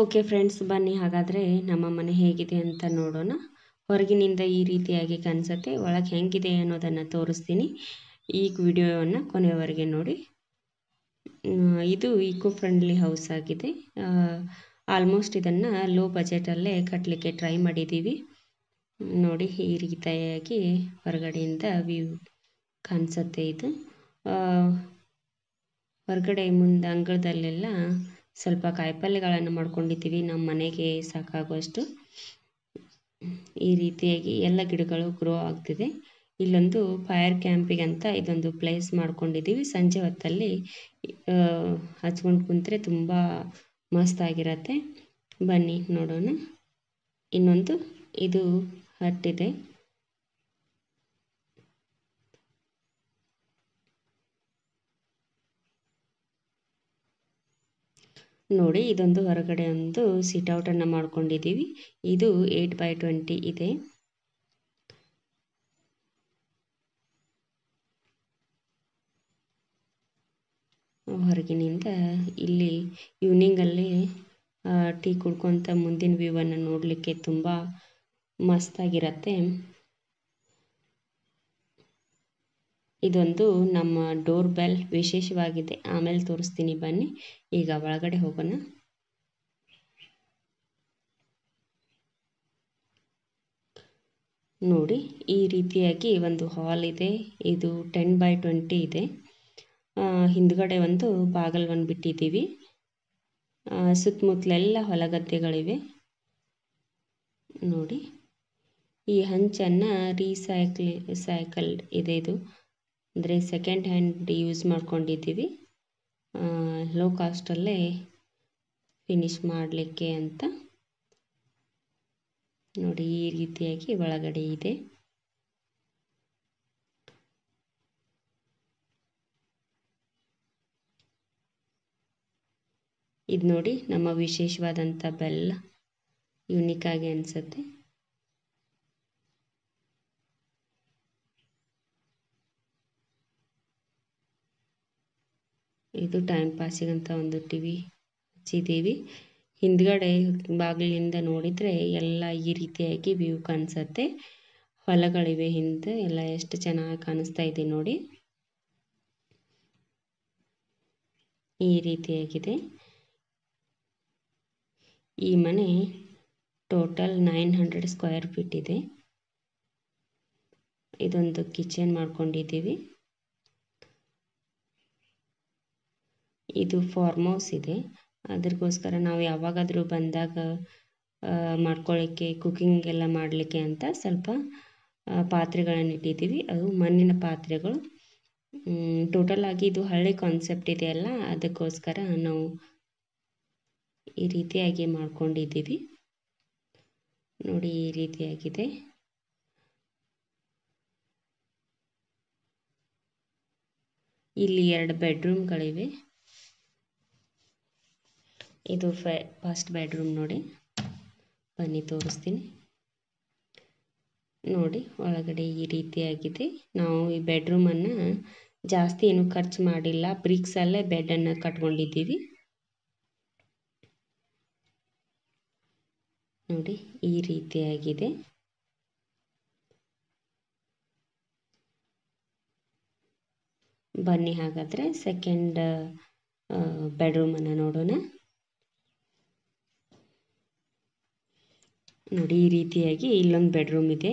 Okay friends ಬನ್ನಿ. ಹಾಗಾದರೆ ನಮ್ಮ ಮನೆ ಹೇಗಿದೆ ಅಂತ ನೋಡೋಣ. ಹೊರಗಿನಿಂದ ಈ ರೀತಿಯಾಗಿ ಕಾಣಿಸುತ್ತೆ. ಒಳಗೆ ಹೆಂಗಿದೆ ಅನ್ನೋದನ್ನು ತೋರಿಸ್ತೀನಿ. ಈ ವಿಡಿಯೋವನ್ನು ಕೊನೆಯವರೆಗೆ ನೋಡಿ. ಇದು ಈಕೋ ಫ್ರೆಂಡ್ಲಿ ಹೌಸ್ ಆಗಿದೆ ಆಲ್ಮೋಸ್ಟ್ ಇದನ್ನು ಲೋ ಬಜೆಟಲ್ಲೇ ಕಟ್ಟಲಿಕ್ಕೆ ಟ್ರೈ ಮಾಡಿದ್ದೀವಿ. ನೋಡಿ, ಈ ರೀತಿಯಾಗಿ ಹೊರಗಡೆಯಿಂದ ವ್ಯೂ ಕಾಣಿಸುತ್ತೆ ಇದು. ಹೊರಗಡೆ ಮುಂದೆ ಅಂಗಳದಲ್ಲೆಲ್ಲ ಸ್ವಲ್ಪ ಕಾಯಿಪಲ್ಯಗಳನ್ನು ಮಾಡ್ಕೊಂಡಿದ್ದೀವಿ. ನಮ್ಮ ಮನೆಗೆ ಸಾಕಾಗುವಷ್ಟು ಈ ರೀತಿಯಾಗಿ ಎಲ್ಲ ಗಿಡಗಳು ಗ್ರೋ ಆಗ್ತಿದೆ. ಇಲ್ಲೊಂದು ಫೈರ್ ಕ್ಯಾಂಪಿಗೆ ಅಂತ ಇದೊಂದು ಪ್ಲೇಸ್ ಮಾಡ್ಕೊಂಡಿದ್ದೀವಿ. ಸಂಜೆ ಹೊತ್ತಲ್ಲಿ ಹಚ್ಕೊಂಡು ಕುಂತ್ರೆ ತುಂಬ ಮಸ್ತಾಗಿರತ್ತೆ ಬನ್ನಿ ನೋಡೋಣ. ಇನ್ನೊಂದು, ಇದು ಹಟ್ಟಿದೆ. ನೋಡಿ ಇದೊಂದು ಹೊರಗಡೆ ಒಂದು ಸಿಟೌಟನ್ನು ಮಾಡ್ಕೊಂಡಿದ್ದೀವಿ. ಇದು ಏಯ್ಟ್ ಬೈ ಟ್ವೆಂಟಿ ಇದೆ. ಹೊರಗಿನಿಂದ ಇಲ್ಲಿ ಈವ್ನಿಂಗಲ್ಲಿ ಟೀ ಕುಡ್ಕೊತ ಮುಂದಿನ ವ್ಯೂವನ್ನು ನೋಡಲಿಕ್ಕೆ ತುಂಬ ಮಸ್ತಾಗಿರತ್ತೆ. ಇದೊಂದು ನಮ್ಮ ಡೋರ್ ಬೆಲ್ ವಿಶೇಷವಾಗಿದೆ. ಆಮೇಲೆ ತೋರಿಸ್ತೀನಿ ಬನ್ನಿ. ಈಗ ಒಳಗಡೆ ಹೋಗೋಣ. ನೋಡಿ, ಈ ರೀತಿಯಾಗಿ ಒಂದು ಹಾಲ್ ಇದೆ. ಇದು ಟೆನ್ ಬೈ ಟ್ವೆಂಟಿ ಇದೆ. ಹಿಂದ್ಗಡೆ ಒಂದು ಬಾಗಲವನ್ನು ಬಿಟ್ಟಿದ್ದೀವಿ. ಸುತ್ತಮುತ್ತಲೆಲ್ಲ ಹೊಲಗದ್ದೆಗಳಿವೆ. ನೋಡಿ, ಈ ಹಂಚನ್ನು ರೀಸೈಕ್ಲಿ, ಸೈಕಲ್ಡ್ ಇದೆ ಇದು. ಅಂದರೆ ಸೆಕೆಂಡ್ ಹ್ಯಾಂಡ್ ಯೂಸ್ ಮಾಡ್ಕೊಂಡಿದ್ದೀವಿ. ಲೋ ಕಾಸ್ಟಲ್ಲೇ ಫಿನಿಶ್ ಮಾಡಲಿಕ್ಕೆ ಅಂತ ನೋಡಿ ಈ ರೀತಿಯಾಗಿ ಒಳಗಡೆ ಇದೆ. ಇದು ನೋಡಿ ನಮ್ಮ ವಿಶೇಷವಾದಂಥ ಬೆಲ್ಲ ಯುನಿಕ್ ಆಗಿ ಅನಿಸುತ್ತೆ. ಇದು ಟೈಮ್ ಪಾಸಿಗಂತ ಒಂದು ಟಿವಿ ಹಚ್ಚಿದ್ದೀವಿ. ಹಿಂದ್ಗಡೆ ಬಾಗಿಲಿಂದ ನೋಡಿದ್ರೆ ಎಲ್ಲ ಈ ರೀತಿಯಾಗಿ ವ್ಯೂ ಕಾಣಿಸುತ್ತೆ. ಹೊಲಗಳಿವೆ ಹಿಂದೆ, ಎಲ್ಲ ಎಷ್ಟು ಚೆನ್ನಾಗಿ ಕಾಣಿಸ್ತಾ ಇದೆ ನೋಡಿ. ಈ ರೀತಿಯಾಗಿದೆ. ಈ ಮನೆ total nine hundred square feet ಇದೆ. ಇದೊಂದು ಕಿಚನ್ ಮಾಡ್ಕೊಂಡಿದ್ದೀವಿ. ಇದು ಫಾರ್ಮ್ ಹೌಸ್ ಇದೆ. ಅದಕ್ಕೋಸ್ಕರ ನಾವು ಯಾವಾಗಾದರೂ ಬಂದಾಗ ಮಾಡ್ಕೊಳ್ಳಿಕ್ಕೆ ಕುಕಿಂಗ್ ಎಲ್ಲ ಮಾಡಲಿಕ್ಕೆ ಅಂತ ಸ್ವಲ್ಪ ಪಾತ್ರೆಗಳನ್ನು ಇಟ್ಟಿದ್ದೀವಿ ಅದು ಮಣ್ಣಿನ ಪಾತ್ರೆಗಳು. ಟೋಟಲ್ ಆಗಿ ಇದು ಹಳ್ಳಿ ಕಾನ್ಸೆಪ್ಟ್ ಇದೆಯಲ್ಲ ಅದಕ್ಕೋಸ್ಕರ ನಾವು ಈ ರೀತಿಯಾಗಿ ಮಾಡ್ಕೊಂಡಿದ್ದೀವಿ. ನೋಡಿ, ಈ ರೀತಿಯಾಗಿದೆ. ಇಲ್ಲಿ ಎರಡು ಬೆಡ್ರೂಮ್ಗಳಿವೆ ಇದು ಫಸ್ಟ್ ಬೆಡ್ರೂಮ್ ನೋಡಿ. ಬನ್ನಿ, ತೋರಿಸ್ತೀನಿ. ನೋಡಿ, ಒಳಗಡೆ ಈ ರೀತಿಯಾಗಿದೆ. ನಾವು ಈ ಬೆಡ್ರೂಮನ್ನು ಜಾಸ್ತಿ ಏನು ಖರ್ಚು ಮಾಡಿಲ್ಲ. ಬ್ರಿಕ್ಸಲ್ಲೇ ಬೆಡ್ಡನ್ನು ಕಟ್ಕೊಂಡಿದ್ದೀವಿ. ನೋಡಿ, ಈ ರೀತಿಯಾಗಿದೆ. ಬನ್ನಿ ಹಾಗಾದರೆ ಸೆಕೆಂಡ್ ಬೆಡ್ರೂಮನ್ನು ನೋಡೋಣ. ನೋಡಿ, ಈ ರೀತಿಯಾಗಿ ಇಲ್ಲೊಂದು ಬೆಡ್ರೂಮ್ ಇದೆ.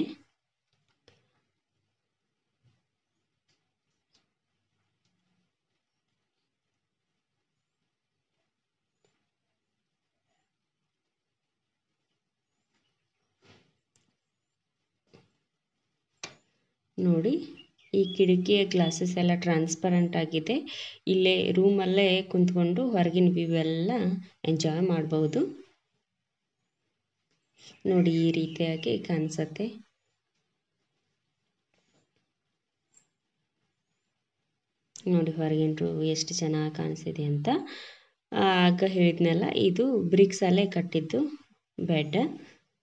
ನೋಡಿ, ಈ ಕಿಟಕಿಯ ಗ್ಲಾಸಸ್ ಎಲ್ಲ ಟ್ರಾನ್ಸ್ಪರೆಂಟ್ ಆಗಿದೆ. ಇಲ್ಲೇ ರೂಮಲ್ಲೇ ಕುಂತ್ಕೊಂಡು ಹೊರಗಿನ ವ್ಯೂ ಎಲ್ಲ ಎಂಜಾಯ್ ಮಾಡ್ಬೋದು. ನೋಡಿ ಈ ರೀತಿಯಾಗಿ ಕಾಣಿಸುತ್ತೆ. ನೋಡಿ ಹೊರಗಿನ ಎಷ್ಟು ಚೆನ್ನಾಗಿ ಕಾಣಿಸಿದೆ ಅಂತ. ಆಗ ಹೇಳಿದ್ನಲ್ಲ, ಇದು ಬ್ರಿಕ್ಸಲ್ಲೇ ಕಟ್ಟಿದ್ದು ಬೆಡ್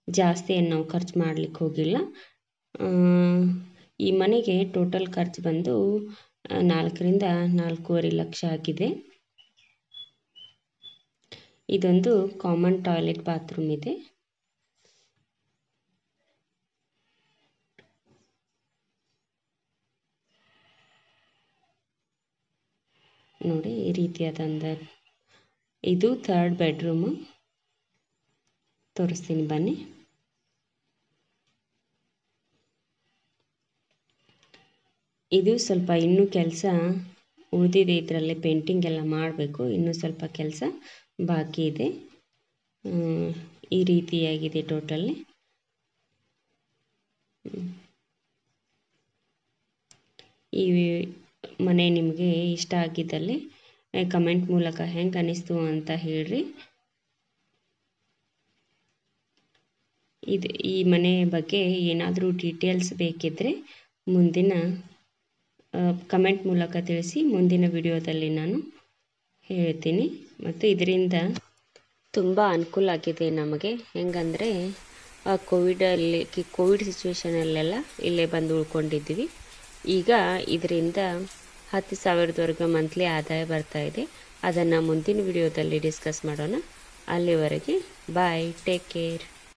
ಜಾಸ್ತಿ ಏನು ನಾವು ಖರ್ಚು ಮಾಡ್ಲಿಕ್ಕೆ ಹೋಗಿಲ್ಲ. ಈ ಮನೆಗೆ ಟೋಟಲ್ ಖರ್ಚು ಬಂದು ನಾಲ್ಕರಿಂದ ನಾಲ್ಕೂವರೆ ಲಕ್ಷ ಆಗಿದೆ. ಇದೊಂದು ಕಾಮನ್ ಟಾಯ್ಲೆಟ್ ಬಾತ್ರೂಮ್ ಇದೆ. ನೋಡಿ ಈ ರೀತಿಯಾದಂಥ ಇದು ಥರ್ಡ್ ಬೆಡ್ರೂಮು ತೋರಿಸ್ತೀನಿ ಬನ್ನಿ. ಇದು ಸ್ವಲ್ಪ ಇನ್ನೂ ಕೆಲಸ ಉಳಿದಿದೆ, ಇದರಲ್ಲಿ ಪೇಂಟಿಂಗ್ ಎಲ್ಲ ಮಾಡಬೇಕು. ಇನ್ನೂ ಸ್ವಲ್ಪ ಕೆಲಸ ಬಾಕಿ ಇದೆ. ಈ ರೀತಿಯಾಗಿದೆ ಟೋಟಲಿ ಈ ಮನೆ ನಿಮಗೆ ಇಷ್ಟ ಆಗಿದ್ದಲ್ಲಿ ಕಮೆಂಟ್ ಮೂಲಕ ಹೆಂಗೆ ಅನ್ನಿಸ್ತು ಅಂತ ಹೇಳ್ರಿ. ಇದು, ಈ ಮನೆ ಬಗ್ಗೆ ಏನಾದರೂ ಡೀಟೇಲ್ಸ್ ಬೇಕಿದ್ದರೆ ಮುಂದಿನ ಕಮೆಂಟ್ ಮೂಲಕ ತಿಳಿಸಿ ಮುಂದಿನ ವಿಡಿಯೋದಲ್ಲಿ ನಾನು ಹೇಳ್ತೀನಿ. ಮತ್ತು ಇದರಿಂದ ತುಂಬ ಅನುಕೂಲ ಆಗಿದೆ ನಮಗೆ. ಹೆಂಗಂದರೆ ಕೋವಿಡಲ್ಲಿ ಕೋವಿಡ್ ಸಿಚುವೇಷನಲ್ಲೆಲ್ಲ ಇಲ್ಲೇ ಬಂದು ಉಳ್ಕೊಂಡಿದ್ವಿ ಈಗ ಇದರಿಂದ ಹತ್ತು ಸಾವಿರದವರೆಗೂ ಮಂತ್ಲಿ ಆದಾಯ ಬರ್ತಾ ಇದೆ. ಅದನ್ನು ಮುಂದಿನ ವಿಡಿಯೋದಲ್ಲಿ ಡಿಸ್ಕಸ್ ಮಾಡೋಣ. ಅಲ್ಲಿವರೆಗೆ ಬಾಯ್ ಟೇಕ್ ಕೇರ್